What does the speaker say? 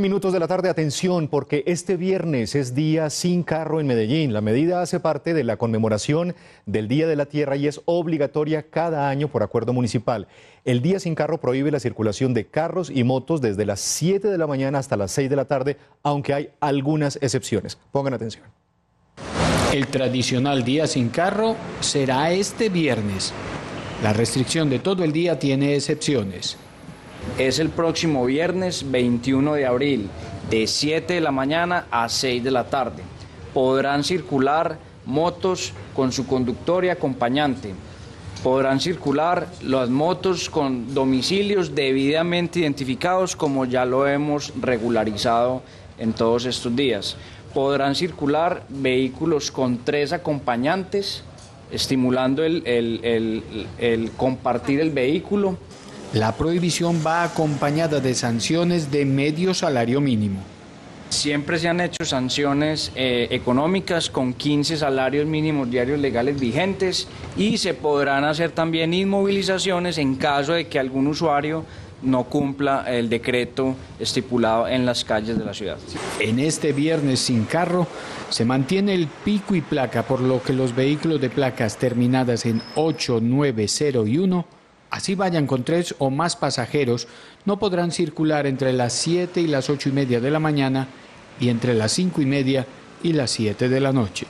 Minutos de la tarde, atención, porque este viernes es día sin carro en Medellín. La medida hace parte de la conmemoración del Día de la Tierra y es obligatoria cada año por acuerdo municipal. El día sin carro prohíbe la circulación de carros y motos desde las 7 de la mañana hasta las 6 de la tarde, aunque hay algunas excepciones. Pongan atención. El tradicional día sin carro será este viernes. La restricción de todo el día tiene excepciones es el próximo viernes 21 de abril, de 7 de la mañana a 6 de la tarde. Podrán circular motos con su conductor y acompañante. Podrán circular las motos con domicilios debidamente identificados como ya lo hemos regularizado en todos estos días. Podrán circular vehículos con tres acompañantes, estimulando el, el compartir el vehículo la prohibición va acompañada de sanciones de medio salario mínimo. Siempre se han hecho sanciones eh, económicas con 15 salarios mínimos diarios legales vigentes y se podrán hacer también inmovilizaciones en caso de que algún usuario no cumpla el decreto estipulado en las calles de la ciudad. En este viernes sin carro se mantiene el pico y placa, por lo que los vehículos de placas terminadas en 8, 9, 0 y 1 Así vayan con tres o más pasajeros, no podrán circular entre las 7 y las ocho y media de la mañana y entre las cinco y media y las 7 de la noche.